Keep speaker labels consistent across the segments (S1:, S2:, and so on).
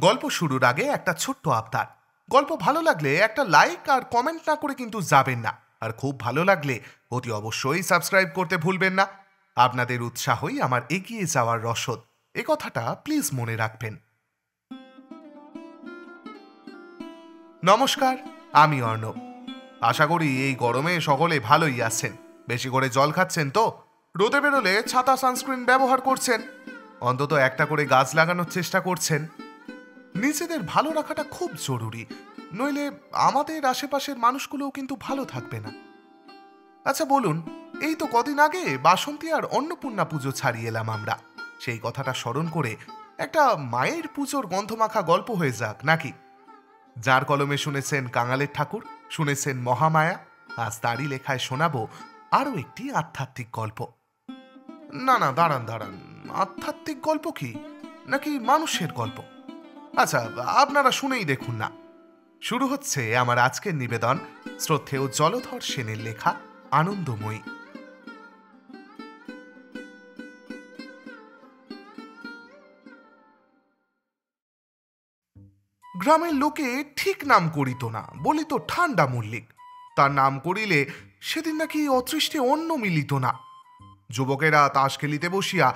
S1: গল্প শুরুর আগে একটা ছোট্ট আবদার। গল্প ভালো লাগলে একটা লাইক আর কমেন্ট না করে কিন্তু যাবেন না। আর খুব ভালো লাগলে অতি অবশ্যই সাবস্ক্রাইব করতে ভুলবেন না। আপনাদের উৎসাহই আমার এগিয়ে যাওয়ার রসদ। এ কথাটা প্লিজ মনে রাখবেন। নমস্কার, আমি অর্ণব। আশা করি এই গরমে সকলে ভালোই আছেন। বেশি করে জল খাচ্ছেন তো? রোদে বেরোলে ছাতা, সানস্ক্রিন ব্যবহার করছেন। অন্তত একটা করে গাছ লাগানোর চেষ্টা করছেন। নিজেদের ভালো রাখাটা খুব জরুরি। নইলে আমাদের আশেপাশের মানুষগুলোও কিন্তু ভালো থাকবে না। আচ্ছা বলুন, এই তো কদিন আগে বাসন্তী আর অন্নপূর্ণা পুজো ছাড়িয়ে এলাম আমরা। সেই কথাটা স্মরণ করে একটা মায়ের পুজোর গন্ধমাখা গল্প হয়ে যাক, নাকি? যার কলমে শুনেছেন কাঙালের ঠাকুর, শুনেছেন মহামায়া, আজ তারই লেখায় শোনাবো আরও একটি আধ্যাত্মিক গল্প। না না, দাঁড়ান দাঁড়ান, আধ্যাত্মিক গল্প কি? নাকি মানুষের গল্প? আচ্ছা আপনারা শুনেই দেখুন না। শুরু হচ্ছে আমার আজকের নিবেদন, শ্রদ্ধেয় জলধর সেনের লেখা আনন্দময়ী। গ্রামের লোকে ঠিক নাম করিত না, বলিত ঠান্ডা মল্লিক। তার নাম করিলে সেদিন নাকি অতৃষ্টে অন্ন মিলিত না। যুবকেরা তাস খেলিতে বসিয়া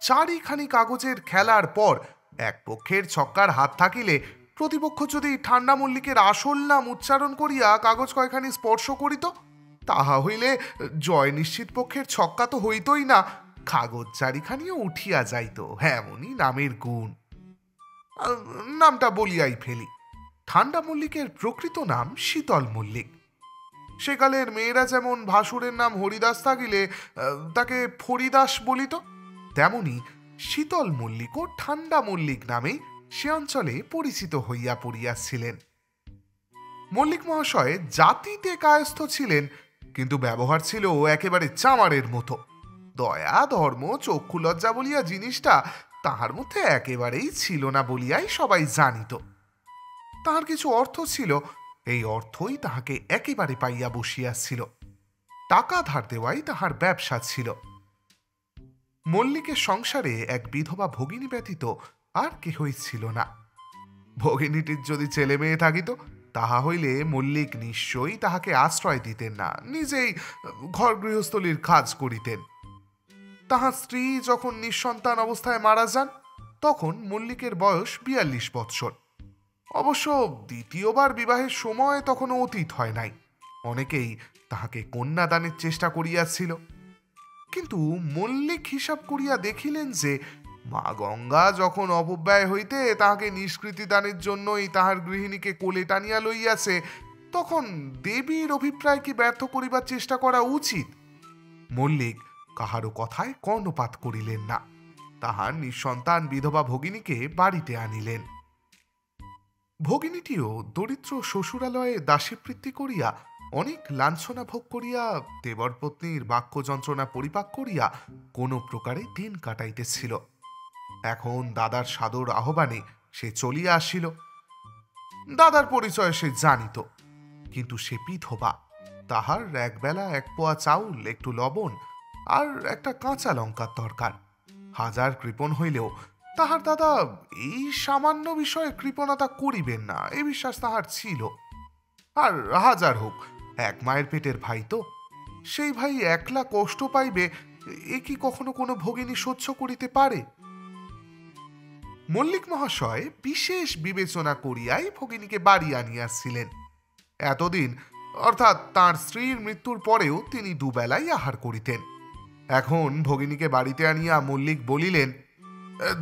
S1: চারিখানি কাগজের খেলার পর এক পক্ষের ছক্কার হাত থাকিলে প্রতিপক্ষ যদি ঠান্ডা মল্লিকের আসল নাম উচ্চারণ করিয়া কাগজ কয়খানি স্পর্শ করিত, তাহা হইলে জয় নিশ্চিত পক্ষের ছক্কা তো হইতই না, কাগজ চারিখানিও উঠিয়া যাইত এমনই নামের গুণ। নামটা বলিয়াই ফেলি। ঠান্ডা মল্লিকের প্রকৃত নাম শীতল মল্লিক। সেকালের মেয়েরা যেমন ভাসুরের নাম হরিদাস থাকিলে তাকে ফরিদাস বলিত, তেমনি শীতল মল্লিক ও ঠান্ডা মল্লিক নামেই সে অঞ্চলে পরিচিত হইয়া পড়িয়াছিলেন। মল্লিক মহাশয় জাতিতে কায়স্থ ছিলেন, কিন্তু ব্যবহার ছিল একেবারে চামারের মতো। দয়া, ধর্ম, চক্ষু লজ্জা বলিয়া জিনিসটা তাহার মধ্যে একেবারেই ছিল না বলিয়াই সবাই জানিত। তাহার কিছু অর্থ ছিল, এই অর্থই তাহাকে একেবারে পাইয়া বসিয়াছিল। টাকা ধার দেওয়াই তাহার ব্যবসা ছিল। মল্লিকের সংসারে এক বিধবা ভগিনী ব্যতীত আর কেহই ছিল না। ভগিনীটির যদি ছেলে মেয়ে থাকিত, তাহা হইলে মল্লিক নিশ্চয়ই তাহাকে আশ্রয় দিতেন না, নিজেই ঘর গৃহস্থলীর কাজ করিতেন। তাহার স্ত্রী যখন নিঃসন্তান অবস্থায় মারা যান, তখন মল্লিকের বয়স বিয়াল্লিশ বৎসর। অবশ্য দ্বিতীয়বার বিবাহের সময় তখনও অতীত হয় নাই। অনেকেই তাহাকে কন্যাদানের চেষ্টা করিয়াছিল। কিন্তু মল্লিক হিসাব করিয়া দেখিলেন যে মা গঙ্গা যখন অপব্যয় হইতে তাহাকে নিষ্কৃতি দানের জন্যই তাহার গৃহিণীকে কোলে টানিয়া লইয়াছে, তখন দেবীর অভিপ্রায় কি ব্যর্থ করিবার চেষ্টা করা উচিত? মল্লিক কাহারও কথায় কর্ণপাত করিলেন না। তাহার নিঃসন্তান বিধবা ভগিনীকে বাড়িতে আনিলেন। ভগিনীটিও দরিদ্র শ্বশুরালয়ে দাসীবৃত্তি করিয়া অনেক লাঞ্ছনা ভোগ করিয়া, দেবর পত্নীর বাক্য যন্ত্রণা পরিপাক করিয়া কোনো প্রকারে দিন কাটাইতেছিল। এখন দাদার সাদর আহ্বানে সে চলিয়া আসিল। দাদার পরিচয় সে জানিত, কিন্তু সে বিধবা। তাহার একবেলা এক পোয়া চাউল, একটু লবণ আর একটা কাঁচা লঙ্কার দরকার। হাজার কৃপণ হইলেও তাহার দাদা এই সামান্য বিষয়ে কৃপণতা করিবেন না, এ বিশ্বাস তাহার ছিল। আর হাজার হোক এক মায়ের পেটের ভাই তো। সেই ভাই একলা কষ্ট পাইবে, এ কি কখনো কোনো ভগিনী সহ্য করিতে পারে? মল্লিক মহাশয় বিশেষ বিবেচনা করিয়াই ভগিনীকে বাড়ি আনিয়াছিলেন। এতদিন, অর্থাৎ তার স্ত্রীর মৃত্যুর পরেও তিনি দুবেলাই আহার করিতেন। এখন ভগিনীকে বাড়িতে আনিয়া মল্লিক বলিলেন,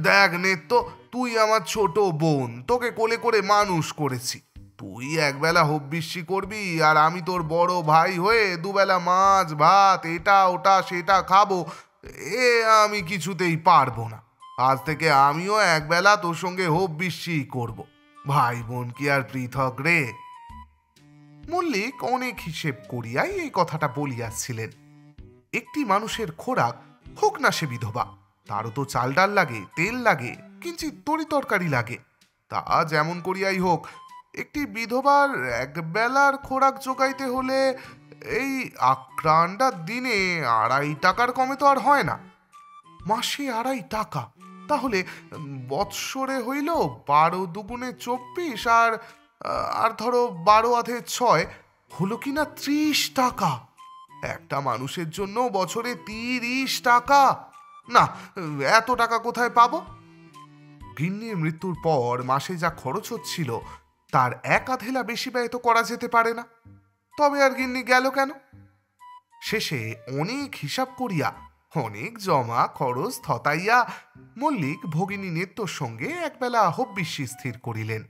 S1: দেখ নেত্য, তুই আমার ছোট বোন, তোকে কোলে করে মানুষ করেছি। তুই একবেলা হব্বিষ্যি করবি আর আমি তোর বড় ভাই হয়ে দুবেলা মাছ, ভাত, এটা, ওটা, সেটা খাব, এ আমি কিছুতেই পারব না। আজ থেকে আমিও একবেলা তোর সঙ্গে হব্বিষ্যি করব। ভাই বোন কি আর পৃথক রে? মল্লিক অনেক হিসেব করিয়াই এই কথাটা বলিয়াছিলেন। একটি মানুষের খোরাক হোক না সে বিধবা, তারও তো চাল ডাল লাগে, তেল লাগে কিঞ্চিত তরি তরকারি লাগে। তা যেমন করিয়াই হোক একটি বিধবার একবেলার খোরাক জোগাইতে হলে এই আক্রান্ডার দিনে আড়াই টাকার কমে তো আর হয় না। মাসে আড়াই টাকা। তাহলে বৎসরে হইল বারো দুগুণে চব্বিশ আর আর ধরো বারো আধে ছয়, হলো কিনা ত্রিশ টাকা? একটা মানুষের জন্য বছরে তিরিশ টাকা। না, এত টাকা কোথায় পাবো? গিন্নির মৃত্যুর পর মাসে যা খরচ হচ্ছিল তার এক আধেলা বেশি ব্যয় তো করা যেতে পারে না। তবে আর গিন্নি গেল কেন? শেষে অনেক হিসাব করিয়া, অনেক জমা, খরচ থতাইয়া মল্লিক ভগিনী নেত্যর সঙ্গে একবেলা হব্বিষ্যি স্থির করিলেন।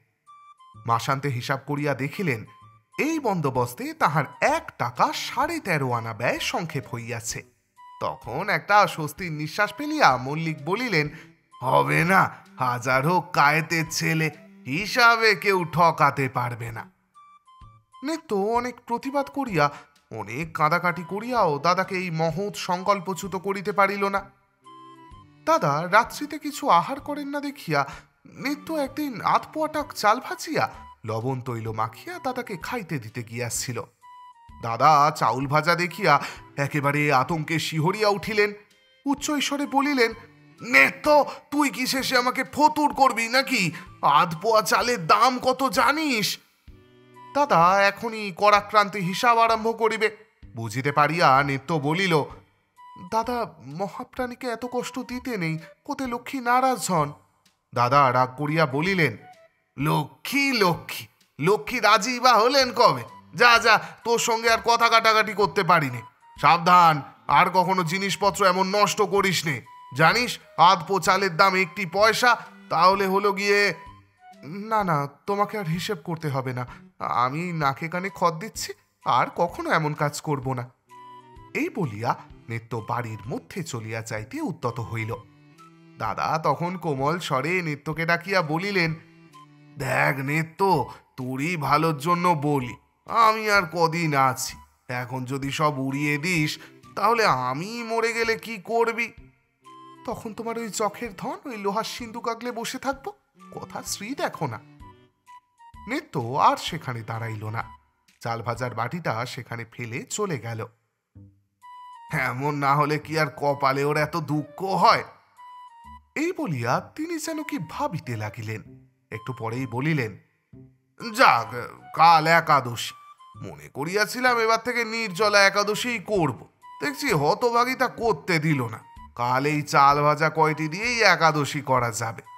S1: মাসান্তে হিসাব করিয়া দেখিলেন, এই বন্দোবস্তে তাহার এক টাকা সাড়ে তেরো আনা ব্যয় সংক্ষেপ হইয়াছে। তখন একটা স্বস্তির নিঃশ্বাস ফেলিয়া মল্লিক বলিলেন, হবে না, হাজার হোক, কায়েতের ছেলে হিসাবে কেউ ঠকাতে পারবে না। নেত্য অনেক প্রতিবাদ করিয়া, অনেক কাঁদাকাটি করিয়াও দাদাকে এই মহৎ সংকল্পচ্যুত করিতে পারিল না। দাদা রাত্রিতে কিছু আহার করেন না দেখিয়া, নিত্য একদিন আধ পোয়াটাক চাল ভাজিয়া, লবণ তৈল মাখিয়া দাদাকে খাইতে দিতে গিয়াছিল। দাদা চাউল ভাজা দেখিয়া একেবারে আতঙ্কে শিহরিয়া উঠিলেন। উচ্চ ঈশ্বরে বলিলেন, নেত্য, তুই কি শেষে আমাকে ফতুর করবি নাকি? আধ পোয়া চালের দাম কত জানিস? দাদা, এখনই করাক্রান্তি হিসাব আরম্ভ করিবে। বুঝিতে পারিয়া নিত্য বলিল, দাদা, মহাপ্রাণীকে এত কষ্ট দিতে নেই, কোতে লক্ষ্মী নারাজ হন? দাদা রাগ করিয়া বলিলেন, লক্ষ্মী লক্ষ্মী লক্ষ্মী রাজি বা হলেন কবে? যা যা, তোর সঙ্গে আর কথা কাটাকাটি করতে পারিনি। সাবধান, আর কখনো জিনিসপত্র এমন নষ্ট করিস নে জানিস আধ পো চালের দাম একটি পয়সা, তাহলে হলো গিয়ে না না, তোমাকে আর হিসেব করতে হবে না। আমি নাকে কানে খত দিচ্ছি, আর কখনো এমন কাজ করব না। এই বলিয়া নিত্য বাড়ির মধ্যে চলিয়া যাইতে উদ্যত হইল। দাদা তখন কোমল স্বরে নিত্যকে ডাকিয়া বলিলেন, দেখ নিত্য তোরই ভালোর জন্য বলি, আমি আর কদিন আছি। এখন যদি সব উড়িয়ে দিস, তাহলে আমি মরে গেলে কি করবি? তখন তোমার ওই চখের ধন, ওই লোহার সিন্ধুক আগলে বসে থাকব? কথা শ্রী দেখো না। নিত্য আর সেখানে দাঁড়াইল না। চাল ভাজার বাটিটা সেখানে ফেলে চলে গেল। এমন না হলে কি আর কপালে ওর এত দুঃখ হয়? এই বলিয়া তিনি যেন কি ভাবিতে লাগিলেন। একটু পরেই বলিলেন, যাক, কাল একাদশী। মনে করিয়াছিলাম এবার থেকে নির্জলা একাদশীই করব। দেখছি হতভাগিতা করতে দিল না। কাল এই চাল ভাজা কয়টি দিয়েই একাদশী করা যাবে।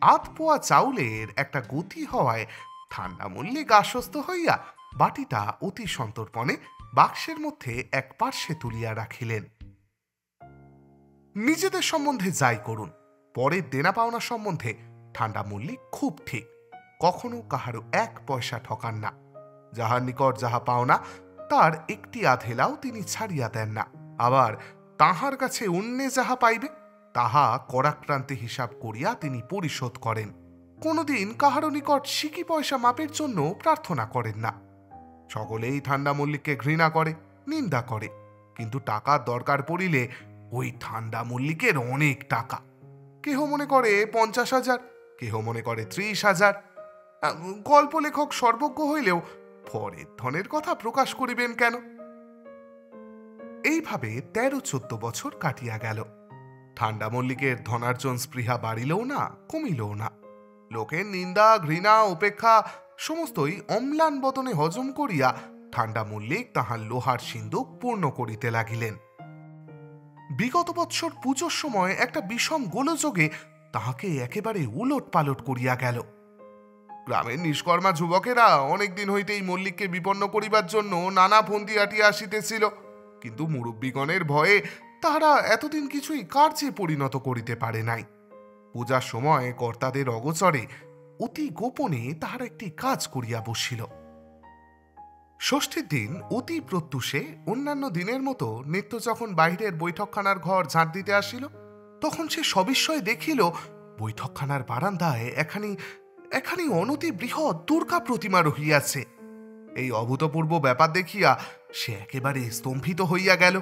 S1: আধ পোয়া চাউলের একটা গতি হওয়ায় ঠান্ডা মল্লিক আশ্বস্ত হইয়া বাটিটা অতি সন্তর্পণে বাক্সের মধ্যে এক পার্শ্বে তুলিয়া রাখিলেন। নিজেদের সম্বন্ধে যাই করুন, পরের দেনা পাওনা সম্বন্ধে ঠান্ডা মল্লিক খুব ঠিক, কখনো কাহারও এক পয়সা ঠকান না। যাহার নিকট যাহা পাওনা, তার একটি আধেলাও তিনি ছাড়িয়া দেন না। আবার তাহার কাছে অন্যে যাহা পাইবে তাহা করাক্রান্তি হিসাব করিয়া তিনি পরিশোধ করেন। কোনোদিন কাহারও নিকট সিকি পয়সা মাপের জন্য প্রার্থনা করেন না। সকলেই ঠান্ডা মল্লিককে ঘৃণা করে, নিন্দা করে, কিন্তু টাকার দরকার পড়িলে ওই ঠান্ডা মল্লিকের অনেক টাকা। কেহ মনে করে পঞ্চাশ হাজার, কেহ মনে করে ত্রিশ হাজার। গল্প লেখক সর্বজ্ঞ হইলেও পরের ধনের কথা প্রকাশ করিবেন কেন? এইভাবে তেরো চোদ্দ বছর কাটিয়া গেল। ঠান্ডা মল্লিকের ধনার্জন স্পৃহা বাড়িলেও না, কমিলও না। লোকের নিন্দা, ঘৃণা, উপেক্ষা সমস্তই অম্লান বদনে হজম করিয়া ঠান্ডা মল্লিক তাহার লোহার সিন্ধুক পূর্ণ করিতে লাগিলেন। বিগত বৎসর পুজোর সময় একটা বিষম গোলযোগে তাহাকে একেবারে উলট পালট করিয়া গেল। গ্রামের নিষ্কর্মা যুবকেরা অনেকদিন হইতেই মল্লিককে বিপন্ন করিবার জন্য নানা ফন্দি আটিয়া আসিতেছিল, কিন্তু মুরব্বীগণের ভয়ে তাহারা এতদিন কিছুই কার্যে পরিণত করিতে পারে নাই। পূজার সময় কর্তাদের অগোচরে অতি গোপনে তাহারা একটি কাজ করিয়া বসিল। ষষ্ঠীর দিন অতি প্রত্যুষে অন্যান্য দিনের মতো নিত্য যখন বাহিরের বৈঠকখানার ঘর ঝাঁট দিতে আসিল, তখন সে সবিস্ময়ে দেখিল, বৈঠকখানার বারান্দায় এখানি এখানি অনতি বৃহৎ দুর্গা প্রতিমা রহিয়াছে। এই অভূতপূর্ব ব্যাপার দেখিয়া সে একেবারে স্তম্ভিত হইয়া গেল।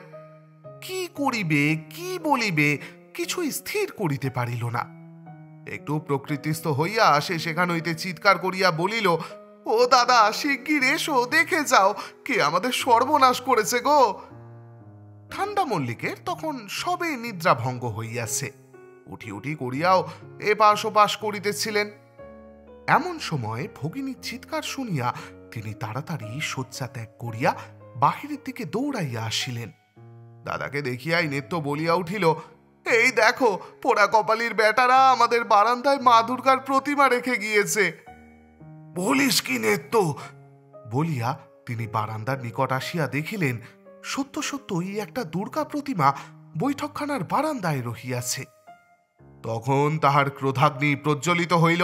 S1: কি করিবে, কি বলিবে, কিছুই স্থির করিতে পারিল না। একটু প্রকৃতিস্থ হইয়া সে সেখান হইতে চিৎকার করিয়া বলিল, ও দাদা, শিগগির এসো, দেখে যাও, কে আমাদের সর্বনাশ করেছে গো? ঠান্ডা মল্লিকের তখন সবে নিদ্রাভঙ্গ হইয়াছে। উঠি উঠি করিয়াও এপাশ ওপাশ করিতেছিলেন। এমন সময় ভগিনীর চিৎকার শুনিয়া তিনি তাড়াতাড়ি শয্যা ত্যাগ করিয়া বাহিরের দিকে দৌড়াইয়া আসিলেন। দাদাকে দেখিয়াই নেত্য বলিয়া উঠিল, এই দেখো, পোড়া কপালির বেটারা আমাদের বারান্দায় মা দুর্গার প্রতিমা রেখে গিয়েছে। বলিস কি নেত্য? বলিয়া তিনি বারান্দার নিকট আসিয়া দেখিলেন, সত্য সত্য সত্যই একটা দুর্গা প্রতিমা বৈঠকখানার বারান্দায় রহিয়াছে। তখন তাহার ক্রোধাগ্নি প্রজ্বলিত হইল,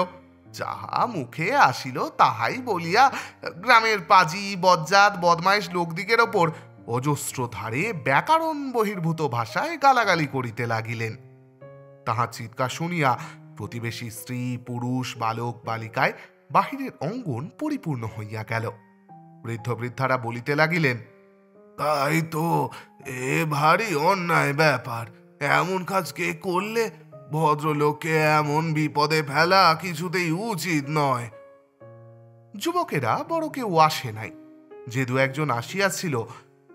S1: যাহা মুখে আসিল তাহাই বলিয়া, গ্রামের পাজি, বজ্জাত, বদমাইশ লোকদিগের ওপর অজস্র ধারে ব্যাকরণ বহির্ভূত ভাষায় গালাগালি করিতে লাগিলেন। তাহার চিৎকার শুনিয়া প্রতিবেশী স্ত্রী পুরুষ বালক বালিকায় বাহিরের অঙ্গন পরিপূর্ণ হইয়া গেল। বৃদ্ধ বৃদ্ধারা বলিতে লাগিলেন তাই তো এ ভারী অন্যায় ব্যাপার। এমন কাজ কে করলে? ভদ্রলোককে এমন বিপদে ফেলা কিছুতেই উচিত নয়। যুবকেরা বড় কেউ আসে নাই। যে দু একজন আসিয়াছিল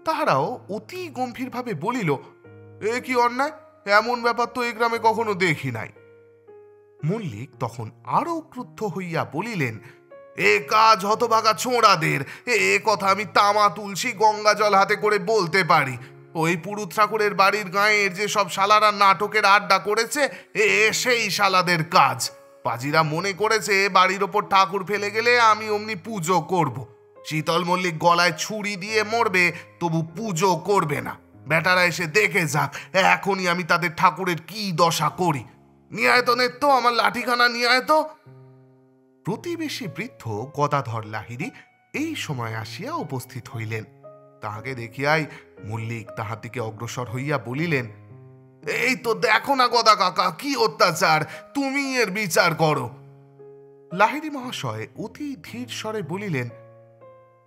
S1: তাহারাও অতি গম্ভীরভাবে বলিল, এ কি অন্যায়? এমন ব্যাপার তো এই গ্রামে কখনো দেখি নাই। মল্লিক তখন আরও ক্রুদ্ধ হইয়া বলিলেন, এ কাজ হতভাগা ছোঁড়াদের। এ কথা আমি তামা তুলসী গঙ্গা জল হাতে করে বলতে পারি। ওই পুরুত ঠাকুরের বাড়ির গাঁয়ের যে সব শালারা নাটকের আড্ডা করেছে, এ সেই শালাদের কাজ। পাজিরা মনে করেছে বাড়ির ওপর ঠাকুর ফেলে গেলে আমি অমনি পুজো করব। শীতল মল্লিক গলায় ছুরি দিয়ে মরবে, তবু পুজো করবে না। বেটারা এসে দেখে যাক, এখনই আমি তাদের ঠাকুরের কি দশা করি। নিয়ে আয় তো আমার লাঠিখানা নিয়ে আয় প্রতিবেশী বৃদ্ধ গদাধর লাহিরি এই সময় আসিয়া উপস্থিত হইলেন। তাহাকে দেখিয়াই মল্লিক তাহার দিকে অগ্রসর হইয়া বলিলেন, এই তো দেখো না গদা কাকা, কি অত্যাচার, তুমি এর বিচার করো। লাহিরি মহাশয় অতি ধীর স্বরে বলিলেন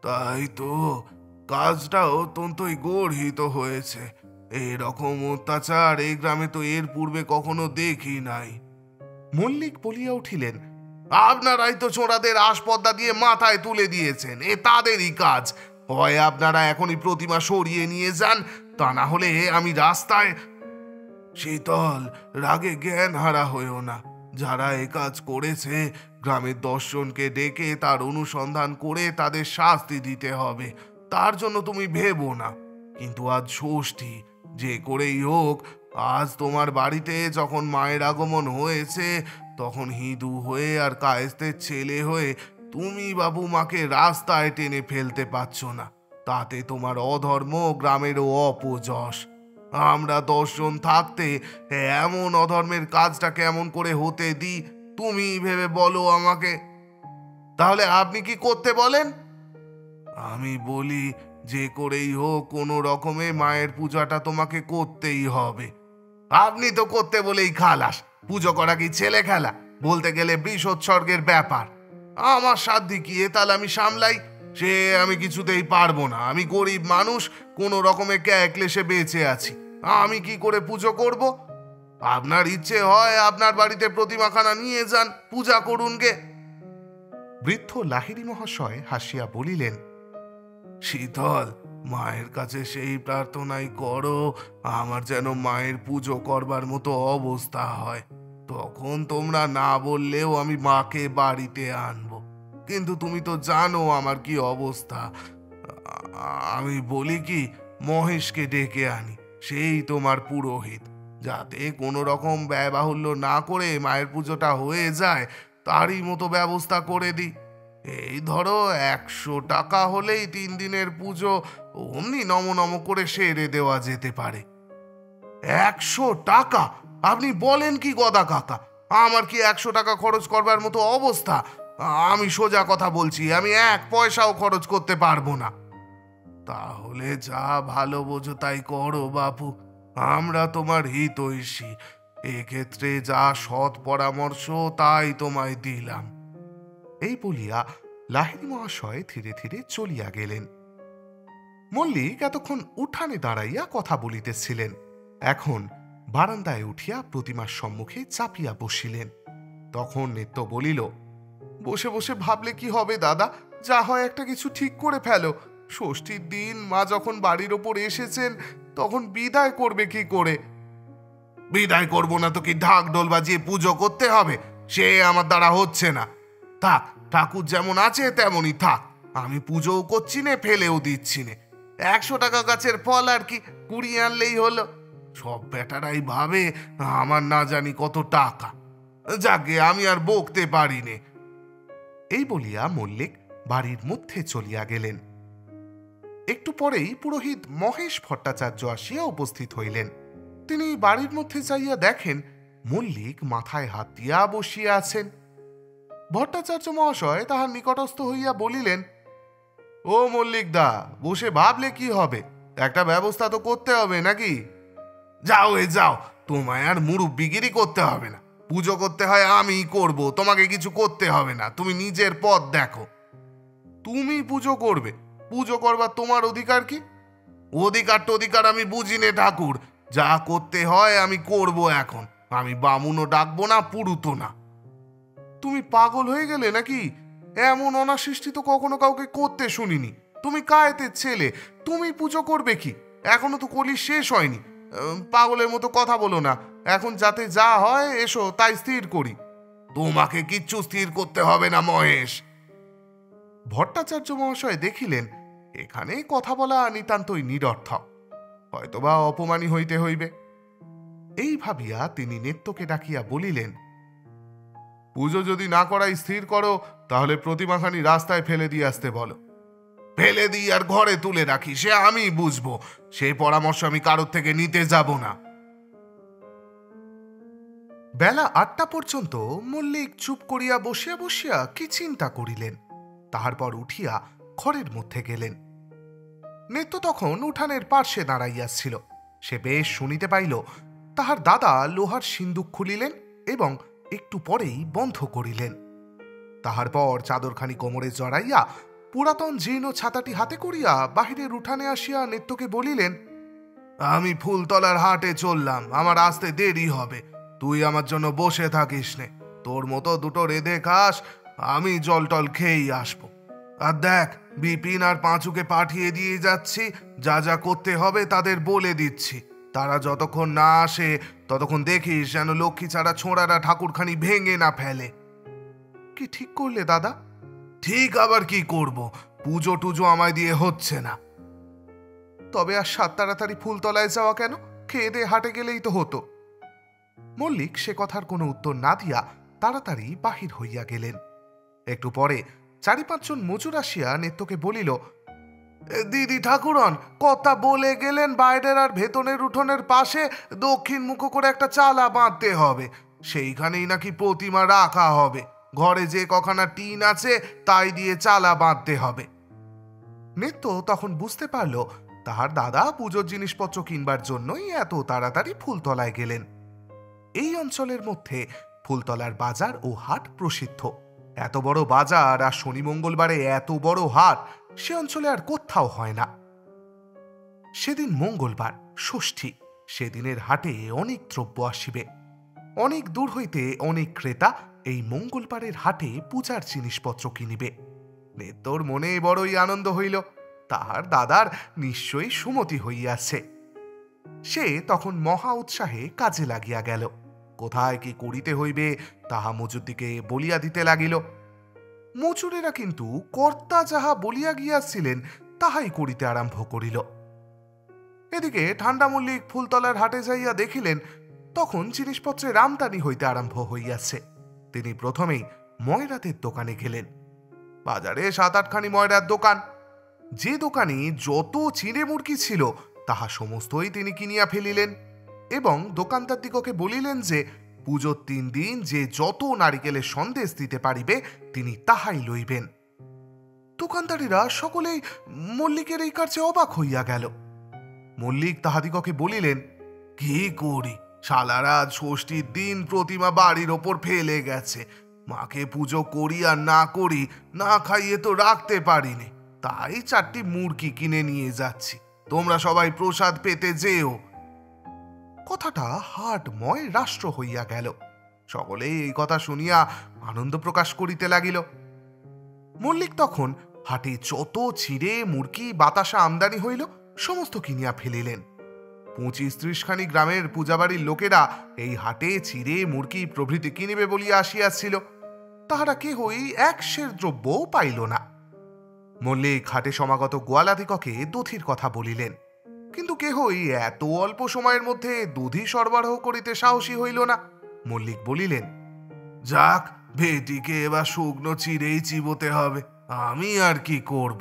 S1: তাই তো কাজটা অত্যন্তই গর্হিত হয়েছে। এরকম অত্যাচার এই গ্রামে তো এর পূর্বে কখনো দেখি নাই। মল্লিক বলিয়া উঠিলেন, আপনারাই তো চোরাদের আসপদ্দা দিয়ে মাথায় তুলে দিয়েছেন, এ তাদেরই কাজ। হয় আপনারা এখনই প্রতিমা সরিয়ে নিয়ে যান, তা না হলে আমি রাস্তায় শীতল, রাগে জ্ঞান হারা হয়েও না। যারা এ কাজ করেছে, গ্রামের দশজনকে ডেকে তার অনুসন্ধান করে তাদের শাস্তি দিতে হবে। তার জন্য তুমি ভেবো না। কিন্তু আজ ষষ্ঠী, যে করেই হোক, আজ তোমার বাড়িতে যখন মায়ের আগমন হয়েছে, তখন হিঁদু হয়ে আর কায়েস্তের ছেলে হয়ে তুমি বাবু মাকে রাস্তায় টেনে ফেলতে পারছ না। তাতে তোমার অধর্ম গ্রামেরও অপযশ। আমরা দশজন থাকতে এমন অধর্মের কাজটা কেমন করে হতে দিই? তুমি ভেবে বলো আমাকে। তাহলে আপনি কি করতে বলেন? আমি বলি, যে করেই হোক, কোনো রকমে মায়ের পূজাটা তোমাকে করতেই হবে। আপনি তো করতে বলেই খালাস। পুজো করা কি ছেলে খেলা? বলতে গেলে বৃষোৎসর্গের ব্যাপার। আমার সাধ্যি কি এ তাহলে আমি সামলাই? সে আমি কিছুতেই পারব না। আমি গরিব মানুষ, কোনো রকমে ক্যাকলেসে বেঁচে আছি। আমি কি করে পুজো করব? আপনার ইচ্ছে হয় আপনার বাড়িতে প্রতিমাখানা নিয়ে যান, পূজা করুন গে। বৃদ্ধ লাহিড়ী মহাশয় হাসিয়া বলিলেন, শীতল, মায়ের কাছে সেই প্রার্থনাই করো, আমার যেন মায়ের পুজো করবার মতো অবস্থা হয়। তখন তোমরা না বললেও আমি মাকে বাড়িতে আনব। কিন্তু তুমি তো জানো আমার কি অবস্থা। আমি বলি কি, মহেশকে ডেকে আনি। সেই তোমার পুরোহিত। যাতে কোনো রকম ব্যয়বাহুল্য না করে মায়ের পুজোটা হয়ে যায়, তারই মতো ব্যবস্থা করে দিই। এই ধরো একশো টাকা হলেই তিন দিনের পুজো অমনি নম নম করে সেরে দেওয়া যেতে পারে। একশো টাকা? আপনি বলেন কি গদা কাকা? আমার কি একশো টাকা খরচ করবার মতো অবস্থা? আমি সোজা কথা বলছি, আমি এক পয়সাও খরচ করতে পারব না। তাহলে যা ভালো বোঝো তাই করো, বাপু। আমরা তোমার হিতৈষী। এক্ষেত্রে যা সৎ পরামর্শ তাই তোমায় দিলাম। এই বলিয়া লাহিড়ী মহাশয় ধীরে ধীরে চলিয়া গেলেন। মল্লিক এতক্ষণ উঠানে দাঁড়াইয়া কথা বলিতেছিলেন। এখন বারান্দায় উঠিয়া প্রতিমার সম্মুখে চাপিয়া বসিলেন। তখন নিত্য বলিল, বসে বসে ভাবলে কি হবে দাদা? যা হয় একটা কিছু ঠিক করে ফেলো। ষষ্ঠীর দিন মা যখন বাড়ির ওপর এসেছেন, তখন বিদায় করবে কি করে? বিদায় করব না তো কি ঢাক ঢোল বাজিয়ে পুজো করতে হবে? সে আমার দ্বারা হচ্ছে না। থাক, ঠাকুর যেমন আছে তেমনই থাক। আমি পুজোও করছি নে, ফেলেও দিচ্ছি নে। একশো টাকা গাছের ফল আর কি কুড়িয়ে আনলেই হলো। সব বেটারাই ভাবে আমার না জানি কত টাকা। যাকে আমি আর বকতে পারি নে। এই বলিয়া মল্লিক বাড়ির মধ্যে চলিয়া গেলেন। একটু পরেই পুরোহিত মহেশ ভট্টাচার্য আসিয়া উপস্থিত হইলেন। তিনি বাড়ির মধ্যে যাইয়া দেখেন মল্লিক মাথায় হাত দিয়া বসিয়া আছেন। ভট্টাচার্য মহাশয় তাহার নিকটস্থ হইয়া বলিলেন, ও মল্লিক দা বসে ভাবলে কি হবে? একটা ব্যবস্থা তো করতে হবে নাকি? যাও এ, যাও, তোমায় আর মুরব্বিগিরি করতে হবে না। পুজো করতে হয় আমি করব, তোমাকে কিছু করতে হবে না, তুমি নিজের পথ দেখো। তুমি পুজো করবে পুজো করবার তোমার অধিকার কি? অধিকার অধিকার, আমি বুঝি নে ঠাকুর। যা করতে হয় আমি করব এখন। আমি বামুনও ডাকবো না পুরুতো না। তুমি পাগল হয়ে গেলে নাকি? এমন অনাসৃষ্টি তো কখনো কাউকে করতে শুনিনি। তুমি কায়েতের ছেলে, তুমি পুজো করবে কি? এখনও তো কলি শেষ হয়নি। পাগলের মতো কথা বলো না। এখন যাতে যা হয়, এসো, তাই স্থির করি। তোমাকে কিচ্ছু স্থির করতে হবে না, মহেশ। ভট্টাচার্য মহাশয় দেখিলেন এখানে কথা বলা নিতান্তই নিরর্থক। হয়তোবা অপমানী হইতে হইবে। এই ভাবিয়া তিনি নেত্যকে ডাকিয়া বলিলেন, পুজো যদি না করাই স্থির করো, তাহলে প্রতিমাখানি রাস্তায় ফেলে দিয়ে আসতে বলো। ফেলে দিই আর ঘরে তুলে রাখি, সে আমি বুঝব। সেই পরামর্শ আমি কারোর থেকে নিতে যাব না। বেলা আটটা পর্যন্ত মল্লিক চুপ করিয়া বসিয়া বসিয়া কি চিন্তা করিলেন। তাহার পর উঠিয়া ঘরের মধ্যে গেলেন। নিত্য তখন উঠানের পার্শ্বে দাঁড়াইয়াছিল। সে বেশ শুনিতে পাইল, তাহার দাদা লোহার সিন্দুক খুলিলেন এবং একটু পরেই বন্ধ করিলেন। তাহার পর চাদরখানি কোমরে জড়াইয়া পুরাতন জীর্ণ ছাতাটি হাতে করিয়া বাহিরের উঠানে আসিয়া নিত্যকে বলিলেন, আমি ফুলতলার হাটে চললাম, আমার আসতে দেরি হবে। তুই আমার জন্য বসে থাকিস নে তোর মতো দুটো রেঁধে খাস, আমি জল টল খেয়েই আসব। আর দেখ, বিপিন আর পাঁচুকে পাঠিয়ে দিয়ে যাচ্ছি, যা যা করতে হবে তাদের বলে দিচ্ছি। তারা যতক্ষণ না আসে, ততক্ষণ দেখিস যেন লক্ষ্মী ছাড়া ছোঁড়ারা ঠাকুরখানি ভেঙে না ফেলে। কি ঠিক করলে, দাদা? ঠিক আবার কি করব? পুজো টুজো আমায় দিয়ে হচ্ছে না। তবে আর সাত তাড়াতাড়ি ফুলতলায় যাওয়া কেন? খেয়ে দিয়ে হাটে গেলেই তো হতো। মল্লিক সে কথার কোনো উত্তর না দিয়া তাড়াতাড়ি বাহির হইয়া গেলেন। একটু পরে চারি পাঁচজন মজুর আসিয়া নেত্যকে বলিল দিদি ঠাকুরন, কথা বলে গেলেন বাইরের আর ভেতনের উঠোনের পাশে, দক্ষিণ মুখ করে একটা চালা বাঁধতে হবে। সেইখানেই নাকি প্রতিমা রাখা হবে। ঘরে যে কখানা টিন আছে, তাই দিয়ে চালা বাঁধতে হবে। নিত্য তখন বুঝতে পারল, তাহার দাদা পুজোর জিনিসপত্র কিনবার জন্যই এত তাড়াতাড়ি ফুলতলায় গেলেন। এই অঞ্চলের মধ্যে ফুলতলার বাজার ও হাট প্রসিদ্ধ। এত বড় বাজার আর শনি মঙ্গলবারে এত বড় হাট, সে অঞ্চলে আর কোথাও হয় না। সেদিন মঙ্গলবার, ষষ্ঠী, সেদিনের হাটে অনেক দ্রব্য আসিবে। অনেক দূর হইতে অনেক ক্রেতা এই মঙ্গলবারের হাটে পূজার জিনিসপত্র কিনিবে। নেতর মনে বড়ই আনন্দ হইল, তাহার দাদার নিশ্চয়ই সুমতি হইয়াছে। সে তখন মহা উৎসাহে কাজে লাগিয়া গেল। কোথায় কি করিতে হইবে, তাহা মজুরদিকে বলিয়া দিতে লাগিল। মজুরেরা কিন্তু কর্তা যাহা বলিয়া গিয়াছিলেন, তাহাই করিতে আরম্ভ করিল। এদিকে ঠান্ডা মল্লিক ফুলতলার হাটে যাইয়া দেখিলেন, তখন জিনিসপত্রের আমদানি হইতে আরম্ভ হইয়াছে। তিনি প্রথমেই ময়রাতের দোকানে গেলেন। বাজারে সাত আটখানি ময়রার দোকান। যে দোকানে যত চিড়ে মুরগি ছিল, তাহা সমস্তই তিনি কিনিয়া ফেলিলেন। এবং দোকানদার দিগকে বলিলেন যে, পুজোর তিন দিন যে যত নারিকেলের সন্দেশ দিতে পারিবে, তিনি তাহাই লইবেন। দোকানদারেরা সকলেই মল্লিকের এই কার্যে অবাক হইয়া গেল। মল্লিক তাহাদিগকে বলিলেন, কি করি? শালারা ষষ্ঠীর দিন প্রতিমা বাড়ির ওপর ফেলে গেছে। মাকে পুজো করি আর না করি, না খাইয়ে তো রাখতে পারিনি। তাই চারটি মুরগি কিনে নিয়ে যাচ্ছি। তোমরা সবাই প্রসাদ পেতে যেও। কথাটা হাটময় রাষ্ট্র হইয়া গেল। সকলে এই কথা শুনিয়া আনন্দ প্রকাশ করিতে লাগিল। মল্লিক তখন হাটে যত ছিঁড়ে, মুরকি, বাতাসা আমদানি হইল, সমস্ত কিনিয়া ফেলিলেন। পঁচিশ ত্রিশখানি গ্রামের পূজাবাড়ির লোকেরা এই হাটে চিড়ে মুরগি প্রভৃতি কিনিবে বলিয়া আসিয়াছিল। তাহারা কেহই এক সের দ্রব্যও পাইল না। মল্লিক হাটে সমাগত গোয়ালাদিগকে দধির কথা বলিলেন। কিন্তু কেহই এত অল্প সময়ের মধ্যে দধি সরবরাহ করিতে সাহসী হইল না। মল্লিক বলিলেন, যাক বেটিকে এবার শুকনো চিড়েই চিবোতে হবে, আমি আর কি করব?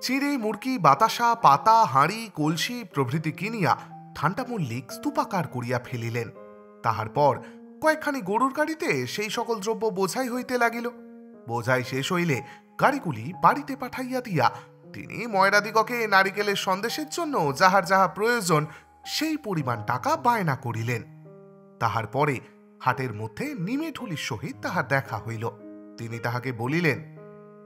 S1: চিড়ে মুরগি, বাতাসা, পাতা, হাঁড়ি, কলসি প্রভৃতি কিনিয়া ঠান্ডা মল্লিক স্তূপাকার করিয়া ফেলিলেন। তাহার পর কয়েকখানি গরুর গাড়িতে সেই সকল দ্রব্য বোঝাই হইতে লাগিল। বোঝাই শেষ হইলে গাড়িগুলি বাড়িতে পাঠাইয়া দিয়া তিনি ময়রাদিগকে নারিকেলের সন্দেশের জন্য যাহার যাহা প্রয়োজন, সেই পরিমাণ টাকা বায়না করিলেন। তাহার পরে হাটের মধ্যে নিমেঠুলির সহিত তাহার দেখা হইল। তিনি তাহাকে বলিলেন,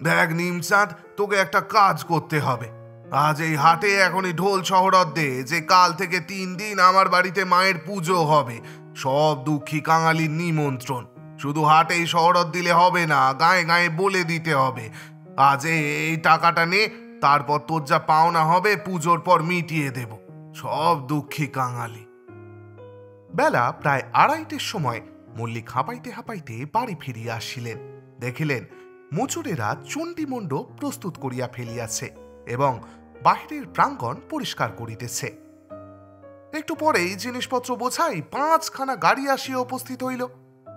S1: দেখ নিমচাঁদ, তোকে একটা কাজ করতে হবে। আজ এই হাটে এখনই ঢোল শহরত দে, যে কাল থেকে তিন দিন আমার বাড়িতে মায়ের পুজো হবে। সব দুঃখী কাঙালির নিমন্ত্রণ। শুধু হাটেই শহরত দিলে হবে না, গায়ে গায়ে বলে দিতে হবে। আজ এই টাকাটা নে তারপর তোর যা পাওনা হবে, পুজোর পর মিটিয়ে দেব। সব দুঃখী কাঙালি। বেলা প্রায় আড়াইটের সময় মল্লিক হাঁপাইতে হাঁপাইতে বাড়ি ফিরিয়া আসিলেন। দেখিলেন মুচুরেরা চণ্ডীমণ্ড প্রস্তুত করিয়া ফেলিয়াছে এবং বাহিরের প্রাঙ্গণ পরিষ্কার করিতেছে। একটু পরেই জিনিসপত্র বোঝাই পাঁচখানা গাড়ি আসিয়া উপস্থিত হইল।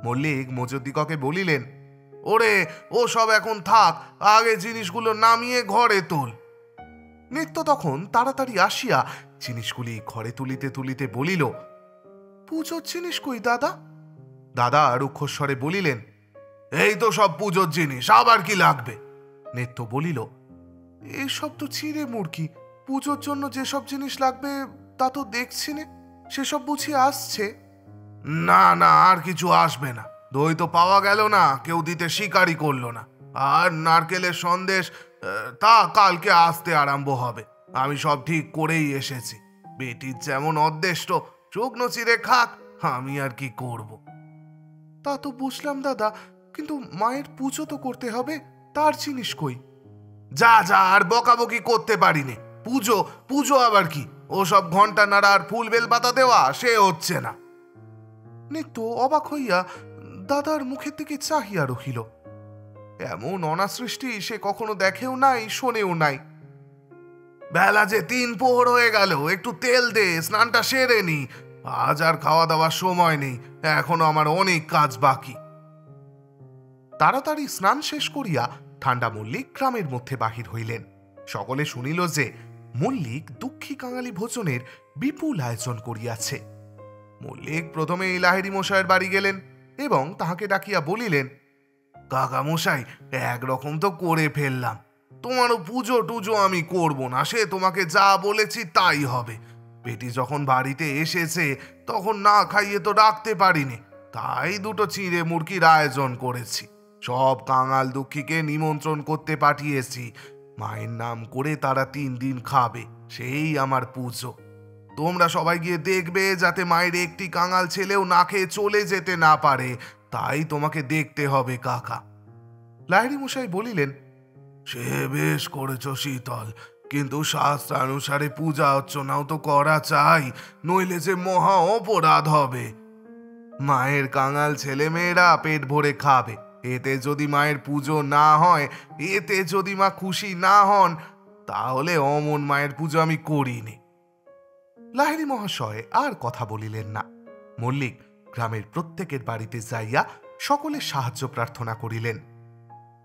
S1: মল্লিক মজুদ্দিগকে বলিলেন ওরে, ও সব এখন থাক, আগে জিনিসগুলো নামিয়ে ঘরে তোল। নিত্য তখন তাড়াতাড়ি আসিয়া জিনিসগুলি ঘরে তুলিতে তুলিতে বলিল, পুজোর জিনিস কই দাদা? দাদা রুক্ষস্বরে বলিলেন, এই তো সব পুজোর জিনিস, আবার কি লাগবে? নিত্য বলিল এইসব তো চিড়ে মুরগি পুজোর জন্য যেসব জিনিস লাগবে তা তো দেখছি নে, সেসব বুঝি আসছে? না না, আর কিছু আসবে না। দই তো পাওয়া গেল না, কেউ দিতে স্বীকারই করল না। আর নারকেলের সন্দেশ তা কালকে আসতে আরম্ভ হবে। আমি সব ঠিক করেই এসেছি। বেটির যেমন অদ্দেষ্ট শুকনো চিড়ে খাক, আমি আর কি করব। তা তো বুঝলাম দাদা, কিন্তু মায়ের পুজো তো করতে হবে, তার জিনিস কই? যা যা, আর বকাবকি করতে পারিনি। পুজো পুজো আবার কি? ও সব ঘণ্টা নাড়া আর ফুল বেল পাতা দেওয়া, সে হচ্ছে না। নিত্য অবাক হইয়া দাদার মুখের দিকে চাহিয়া রহিল। এমন অনাসৃষ্টি সে কখনো দেখেও নাই, শোনেও নাই। বেলা যে তিন পোহর হয়ে গেল, একটু তেল দে, স্নানটা সেরে নি। আজ আর খাওয়া দাওয়ার সময় নেই, এখনও আমার অনেক কাজ বাকি। তাড়াতাড়ি স্নান শেষ করিয়া ঠান্ডা মল্লিক গ্রামের মধ্যে বাহির হইলেন। সকলে শুনিল যে মল্লিক দুঃখী কাঙালি ভোজনের বিপুল আয়োজন করিয়াছে। মল্লিক প্রথমে এই লাহেরি মশাইয়ের বাড়ি গেলেন। এবং তাহাকে ডাকিয়া বলিলেন, কাকা মশাই, একরকম তো করে ফেললাম। তোমারও পুজো টুজো আমি করব না, সে তোমাকে যা বলেছি তাই হবে। বেটি যখন বাড়িতে এসেছে, তখন না খাইয়ে তো রাখতে পারিনি। তাই দুটো চিঁড়ে মুরগির আয়োজন করেছি। সব কাঙাল দুঃখীকে নিমন্ত্রণ করতে পাঠিয়েছি। মায়ের নাম করে তারা তিন দিন খাবে, সেই আমার পুজো। তোমরা সবাই গিয়ে দেখবে যাতে মায়ের একটি কাঙাল ছেলেও না খেয়ে চলে যেতে না পারে। তাই তোমাকে দেখতে হবে, কাকা। লাহিড়ি মশাই বলিলেন, সে বেশ করেছ শীতল, কিন্তু শাস্ত্রানুসারে পূজা অর্চনাও তো করা চাই, নইলে যে মহা অপরাধ হবে। মায়ের কাঙাল ছেলেমেয়েরা পেট ভরে খাবে, এতে যদি মায়ের পুজো না হয়, এতে যদি মা খুশি না হন, তাহলে অমন মায়ের পুজো আমি করিনি। লাহিড়ি মহাশয় আর কথা বলিলেন না। মল্লিক গ্রামের প্রত্যেকের বাড়িতে যাইয়া সকলে সাহায্য প্রার্থনা করিলেন।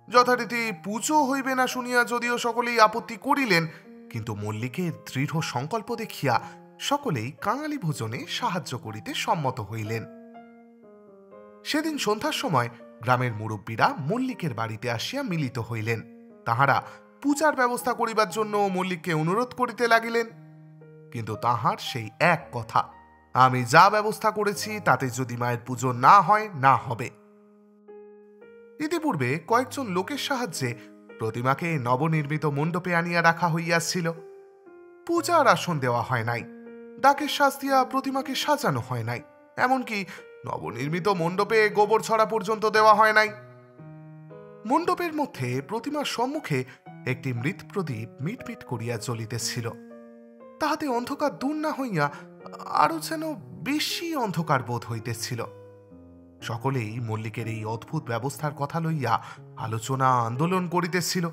S1: যথারীতি পুজো হইবে না শুনিয়া যদিও সকলেই আপত্তি করিলেন, কিন্তু মল্লিকের দৃঢ় সংকল্প দেখিয়া সকলেই কাঙালি ভোজনে সাহায্য করিতে সম্মত হইলেন। সেদিন সন্ধ্যার সময় গ্রামের মুরব্বীরা মল্লিকের বাড়িতে আসিয়া মিলিত হইলেন। তাহারা পূজার ব্যবস্থা করিবার জন্য মল্লিককে অনুরোধ করিতে লাগিলেন। কিন্তু তাহার সেই এক কথা। আমি যা ব্যবস্থা করেছি, তাতে যদি মায়ের পুজো না হয়, না হবে। ইতিপূর্বে কয়েকজন লোকের সাহায্যে প্রতিমাকে নবনির্মিত মণ্ডপে আনিয়া রাখা হইয়াছিল। পূজার আসন দেওয়া হয় নাই, ডাকের শ্বাস দিয়া প্রতিমাকে সাজানো হয় নাই, এমনকি নবনির্মিত মণ্ডপে গোবর ছড়া পর্যন্ত দেওয়া হয় নাই। মণ্ডপের মধ্যে প্রতিমার সম্মুখে একটি মৃৎ প্রদীপ মিটমিট করিয়া জ্বলিতেছিল। তাহাতে অন্ধকার দূর না হইয়া আরও যেন বেশি অন্ধকার বোধ হইতেছিল। সকলেই মল্লিকের এই অদ্ভুত ব্যবস্থার কথা লইয়া আলোচনা আন্দোলন করিতেছিল।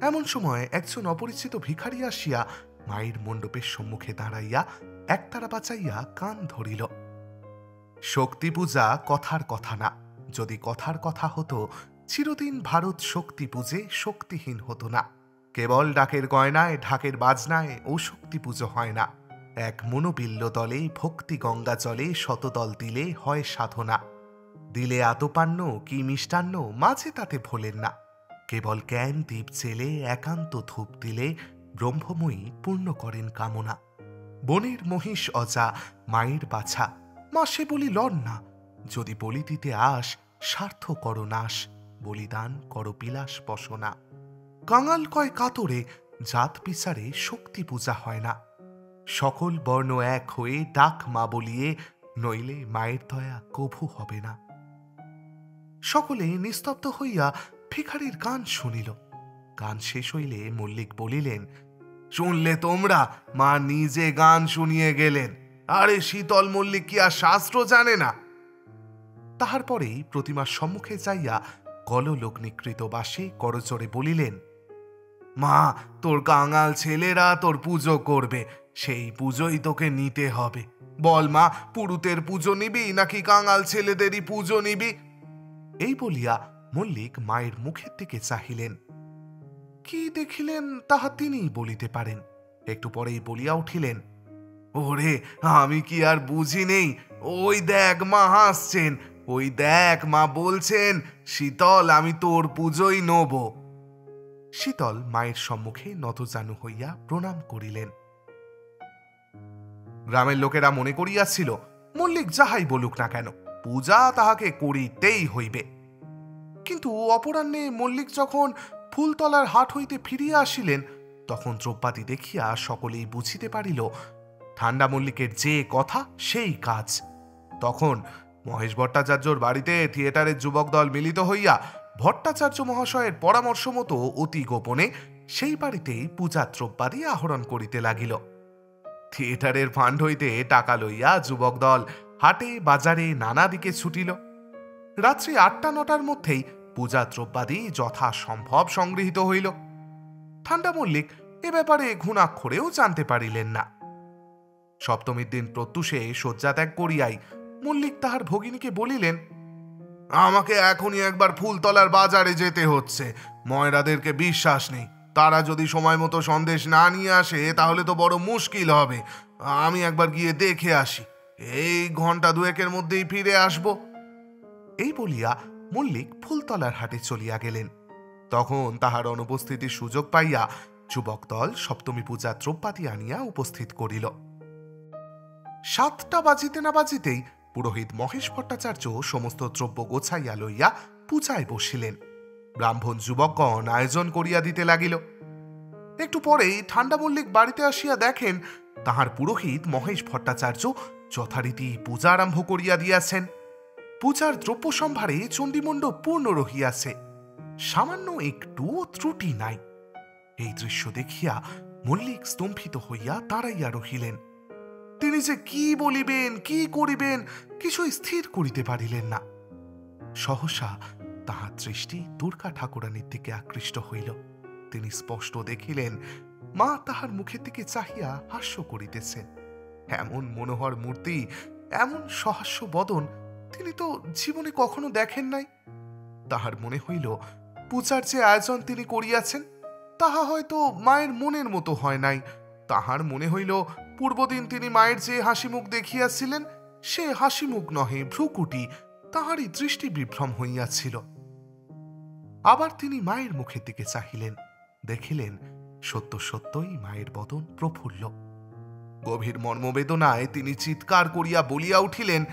S1: এমন সময় একজন অপরিচিত ভিখারি আসিয়া মায়ের মণ্ডপের সম্মুখে দাঁড়াইয়া একতারা বাঁচাইয়া কান ধরিল। শক্তি পূজা কথার কথা না, যদি কথার কথা হতো, চিরদিন ভারত শক্তি পূজে শক্তিহীন হতো না। কেবল ডাকের গয়নায়, ঢাকের বাজনায় ও শক্তি পুজো হয় না। এক মনোবিল্ল দলে ভক্তি গঙ্গা জলে শতদল দিলে হয় সাধনা। দিলে আতপান্ন, কি মিষ্টান্ন, মাঝে তাতে ভোলেন না। কেবল জ্ঞান দ্বীপ জেলে একান্ত ধূপ দিলে, ব্রহ্মময়ী পূর্ণ করেন কামনা। বনের মহিষ অজা, মায়ের বাছা, মাসে বলি লড় না। যদি বলি দিতে আস স্বার্থ করো নাশ, বলিদান করো বিলাস বসনা কাঙাল কয় কাতরে জাত বিচারে শক্তি পূজা হয় না। সকল বর্ণ এক হয়ে ডাক মা বলিয়ে নইলে মায়ের দয়া কভু হবে না। সকলে নিস্তব্ধ হইয়া ভিখারির গান শুনিল। গান শেষ হইলে মল্লিক বলিলেন, শুনলে তোমরা, মা নিজে গান শুনিয়ে গেলেন। আরে শীতল মল্লিক কি আর শাস্ত্র জানে না? তাহার পরেই প্রতিমার সম্মুখে যাইয়া কললগ্নিকৃত বাসে করজোরে বলিলেন মা, তোর কাঙাল ছেলেরা তোর পুজো করবে, সেই পুজোই তোকে নিতে হবে। বল মা, পুরুতের পুজো নিবি নাকি কাঙাল ছেলেদেরই পুজো নিবি? এই বলিয়া মল্লিক মায়ের মুখের দিকে চাহিলেন। কি দেখিলেন তাহা তিনিই বলিতে পারেন। একটু পরেই বলিয়া উঠিলেন, ওরে, আমি কি আর বুঝি নেই, ওই দেখ মা হাসছেন, ওই দেখ মা বলছেন, শীতল আমি তোর পুজোই নব। শীতল মায়ের সম্মুখে নতজানু হইয়া প্রণাম করিলেন। গ্রামের লোকেরা মনে করিয়াছিল, মল্লিক যাহাই বলুক না কেন, পূজা তাহাকে করিতেই হইবে। কিন্তু অপরাহ্নে মল্লিক যখন ফুলতলার হাট হইতে ফিরিয়া আসিলেন, তখন দ্রব্যাদি দেখিয়া সকলেই বুঝিতে পারিল ঠান্ডা মল্লিকের যে কথা সেই কাজ। তখন মহেশ ভট্টাচার্যর বাড়িতে থিয়েটারের যুবক দল মিলিত হইয়া ভট্টাচার্য মহাশয়ের পরামর্শ মতো অতি গোপনে সেই বাড়িতেই পূজা দ্রব্যাদি আহরণ করিতে লাগিল। থিয়েটারের ফান্ড হইতে টাকা লইয়া যুবক দল হাটে, বাজারে নানা দিকে ছুটিল। রাত্রি আটটা, নটার মধ্যেই পূজা দ্রব্যাদি যথাসম্ভব সংগৃহীত হইল। ঠান্ডা মল্লিক এ ব্যাপারে ঘুণাক্ষরেও জানতে পারিলেন না। সপ্তমীর দিন প্রত্যুষে শয্যা ত্যাগ করিয়াই মল্লিক তাহার ভগিনীকে বলিলেন আমাকে এখনই একবার ফুলতলার বাজারে যেতে হচ্ছে। ময়রাদেরকে বিশ্বাস নেই। তারা যদি সময় মতো সন্দেশ না নিয়ে আসে, তাহলে তো বড় মুশকিল হবে। আমি একবার গিয়ে দেখে আসি। এই ঘণ্টা দুয়েকের মধ্যেই ফিরে আসব। এই বলিয়া মল্লিক ফুলতলার হাটে চলিয়া গেলেন। তখন তাহার অনুপস্থিতির সুযোগ পাইয়া যুবক দল সপ্তমী পূজা দ্রব্যাদি আনিয়া উপস্থিত করিল। সাতটা বাজিতে না বাজিতেই পুরোহিত মহেশ ভট্টাচার্য সমস্ত দ্রব্য গোছাইয়া লইয়া পূজায় বসিলেন। ব্রাহ্মণ যুবকগণ আয়োজন করিয়া দিতে লাগিল। একটু পরেই ঠান্ডা মল্লিক বাড়িতে আসিয়া দেখেন, তাহার পুরোহিত মহেশ ভট্টাচার্য যথারীতি পূজা আরম্ভ করিয়া দিয়াছেন। পূজার দ্রব্য সম্ভারে চণ্ডীমণ্ড পূর্ণ রহিয়াছে। সামান্য একটু ত্রুটি নাই। এই দৃশ্য দেখিয়া মল্লিক স্তম্ভিত হইয়া দাঁড়াইয়া রহিলেন। তিনি যে কি বলিবেন, কি করিবেন, কিছুই স্থির করিতে পারিলেন না। সহসা তাহার দৃষ্টি দুর্গা ঠাকুরানীর দিকে আকৃষ্ট হইল। তিনি স্পষ্ট দেখিলেন, মা তাহার মুখের দিকে চাহিয়া হাস্য করিতেছেন এমন মনোহর মূর্তি, এমন সহাস্য বদন তিনি তো জীবনে কখনো দেখেন নাই। তাহার মনে হইল, পূজার যে আয়োজন তিনি করিয়াছেন, তাহা হয়তো মায়ের মনের মতো হয় নাই। তাহার মনে হইল পূর্বদিন তিনি মায়ের যে হাসি মুখ দেখিয়াছিলেন, সে হাসি মুখ নহে, ভ্রুকুটি। তাহারই দৃষ্টি বিভ্রম হইয়াছিল। আবার তিনি মায়ের মুখের দিকে চাহিলেন, দেখিলেন সত্য সত্যই মায়ের বদন প্রফুল্ল। গভীর মর্মবেদনায় তিনি চিৎকার করিয়া বলিয়া উঠিলেন,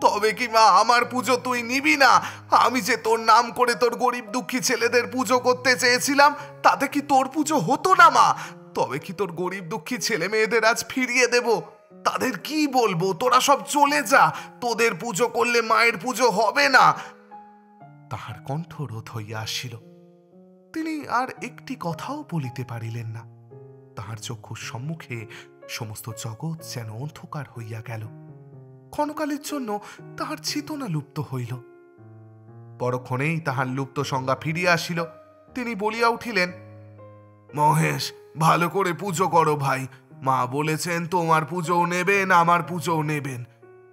S1: তবে কি মা, আমার পুজো তুই নিবি না? আমি যে তোর নাম করে তোর গরিব দুঃখী ছেলেদের পুজো করতে চেয়েছিলাম, তাতে কি তোর পুজো হতো না মা? তবে কি তোর গরিব দুঃখী ছেলে মেয়েদের আজ ফিরিয়ে দেব? তাদের কি বলব? তোরা সব চলে যা। তোদের পুজো করলে মায়ের পুজো হবে না। তাহার কণ্ঠ রোধ হইয়া আসিল। তিনি আর একটি কথাও বলিতে পারিলেন না। তাহার চক্ষুর সম্মুখে সমস্ত জগৎ যেন অন্ধকার হইয়া গেল। ক্ষণকালের জন্য তাহার চেতনা লুপ্ত হইল। পরক্ষণেই তাহার লুপ্ত সংজ্ঞা ফিরিয়া আসিল। তিনি বলিয়া উঠিলেন মহেশ, ভালো করে পুজো করো ভাই। মা বলেছেন, তোমার পুজোও নেবেন, আমার পুজোও নেবেন।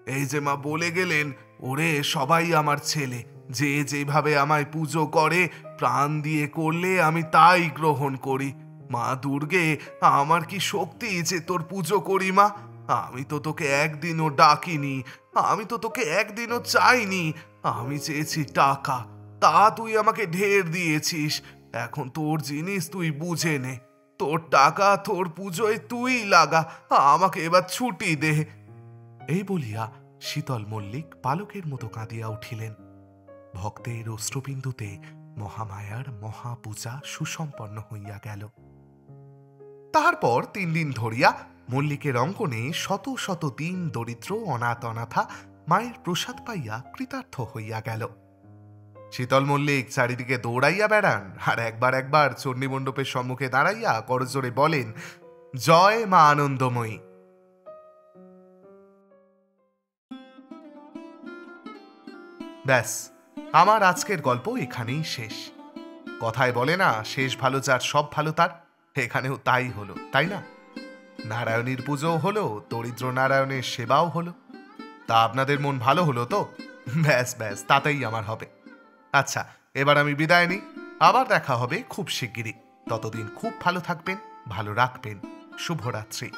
S1: এই যে মা বলে গেলেন, ওরে, সবাই আমার ছেলে। যে যেভাবে আমায় পুজো করে, প্রাণ দিয়ে করলে আমি তাই গ্রহণ করি। মা দুর্গে, আমার কি শক্তি যে তোর পুজো করি মা? আমি তো তোকে একদিনও ডাকিনি, আমি তো তোকে একদিনও চাইনি। আমি চেয়েছি টাকা, তা তুই আমাকে ঢের দিয়েছিস। এখন তোর জিনিস তুই বুঝে নে। তোর টাকা, তোর পুজোয় তুই লাগা। আমাকে এবার ছুটি দে। এই বলিয়া শীতল মল্লিক পালকের মতো কাঁদিয়া উঠিলেন। ভক্তের অস্ত্রবিন্দুতে মহামায়ার মহাপূজা সুসম্পন্ন হইয়া গেল। তারপর তিন দিন ধরিয়া মল্লিকের অঙ্কনে শত শত দিন দরিদ্র অনাথ অনাথা মায়ের প্রসাদ পাইয়া কৃতার্থ হইয়া গেল। শীতল মল্লিক চারিদিকে দৌড়াইয়া বেড়ান, আর একবার একবার চণ্ডীমণ্ডপের সম্মুখে দাঁড়াইয়া করজোরে বলেন, জয় মা আনন্দময়ী। ব্যাস, আমার আজকের গল্প এখানেই শেষ। কথায় বলে না, শেষ ভালো যার, সব ভালো তার। এখানেও তাই হলো, তাই না? নারায়ণীর পুজোও হলো, দরিদ্র নারায়ণের সেবাও হলো। তা আপনাদের মন ভালো হলো তো? ব্যাস ব্যাস, তাতেই আমার হবে। আচ্ছা এবার আমি বিদায় নিই। আবার দেখা হবে খুব শিগগিরই। ততদিন খুব ভালো থাকবেন, ভালো রাখবেন। শুভরাত্রি।